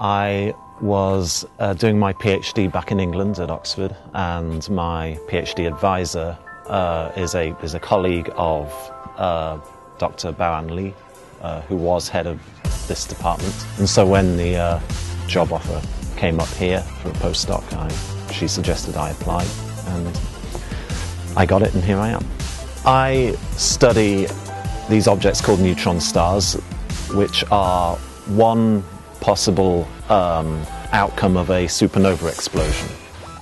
I was uh, doing my PhD back in England at Oxford, and my PhD advisor uh, is, a, is a colleague of uh, Dr. Baoan Li, uh, who was head of this department. And so when the uh, job offer came up here for a postdoc, I, she suggested I apply, and I got it, and here I am. I study these objects called neutron stars, which are one possible um, outcome of a supernova explosion.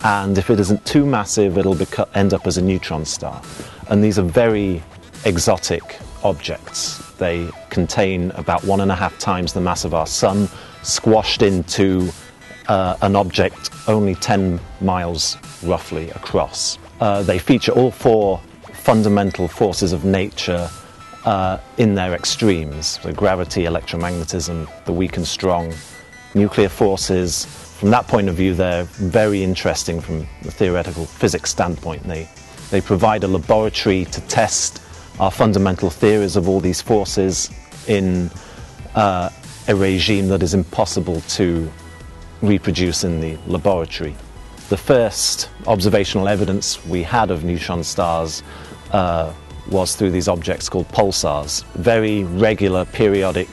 And if it isn't too massive, it'll end up as a neutron star. And these are very exotic objects. They contain about one and a half times the mass of our sun, squashed into uh, an object only 10 miles roughly across. Uh, they feature all four fundamental forces of nature uh, in their extremes so gravity, electromagnetism, the weak and strong, nuclear forces. From that point of view, they're very interesting from the theoretical physics standpoint. They, they provide a laboratory to test our fundamental theories of all these forces in uh, a regime that is impossible to reproduce in the laboratory. The first observational evidence we had of neutron stars uh, was through these objects called pulsars, very regular periodic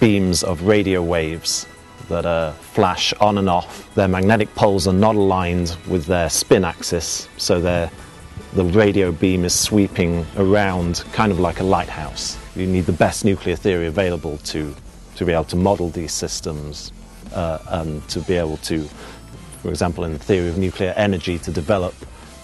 beams of radio waves that uh, flash on and off. Their magnetic poles are not aligned with their spin axis, so the radio beam is sweeping around kind of like a lighthouse. You need the best nuclear theory available to, to be able to model these systems uh, and to be able to, for example, in the theory of nuclear energy, to develop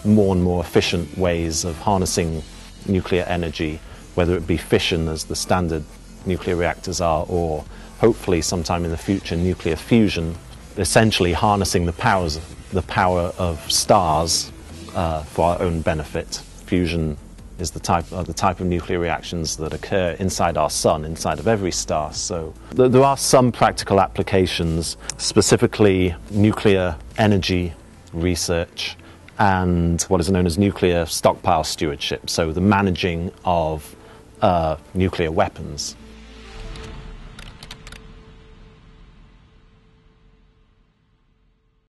more and more efficient ways of harnessing nuclear energy, whether it be fission as the standard nuclear reactors are, or hopefully sometime in the future nuclear fusion, essentially harnessing the powers, of the power of stars uh, for our own benefit. Fusion is the type, uh, the type of nuclear reactions that occur inside our sun, inside of every star. So th- there are some practical applications, specifically nuclear energy research and what is known as nuclear stockpile stewardship, so the managing of uh, nuclear weapons.